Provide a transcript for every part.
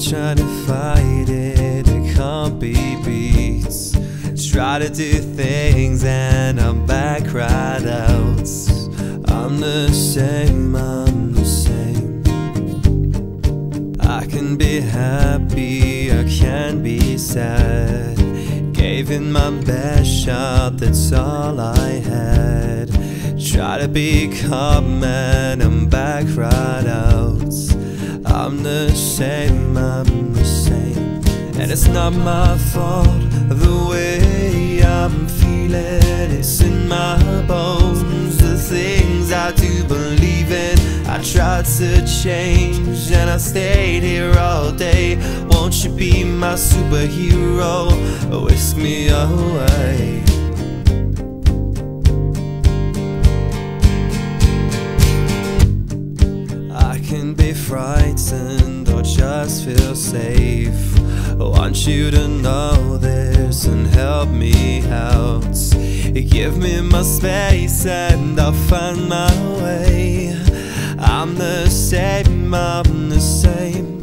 trying to fight it, it can't be beat. Try to do things and I'm back right out. I'm the same, I'm the same. I can be happy, I can be sad. Gave it my best shot, that's all I had. Try to be calm and I'm back right out. The same, I'm the same. And it's not my fault the way I'm feeling. It's in my bones, the things I do believe in. I tried to change and I stayed here all day. Won't you be my superhero? Whisk me away. Can be frightened or just feel safe. I want you to know this and help me out. Give me my space and I'll find my way. I'm the same, I'm the same.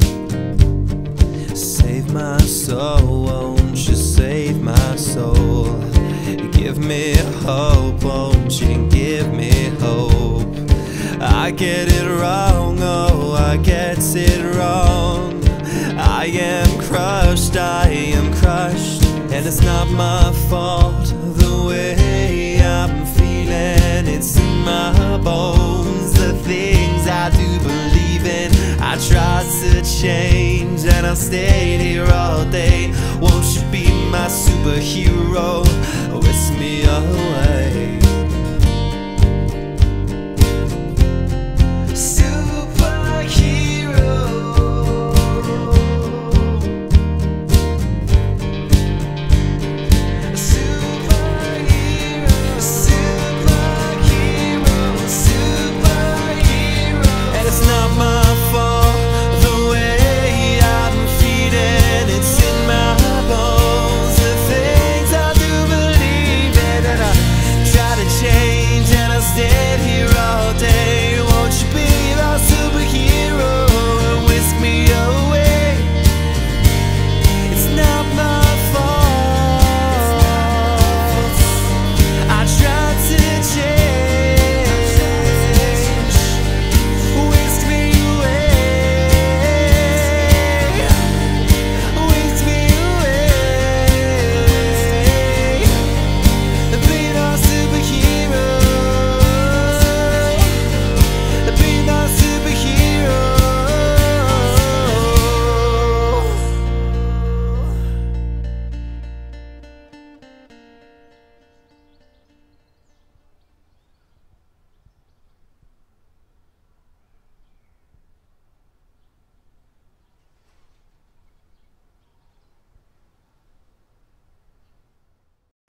Save my soul, won't you save my soul? Give me hope, won't you give me hope? I get it wrong, it's not my fault the way I'm feeling. It's in my bones, the things I do believe in. I tried to change and I stayed here all day. Won't you be my superhero?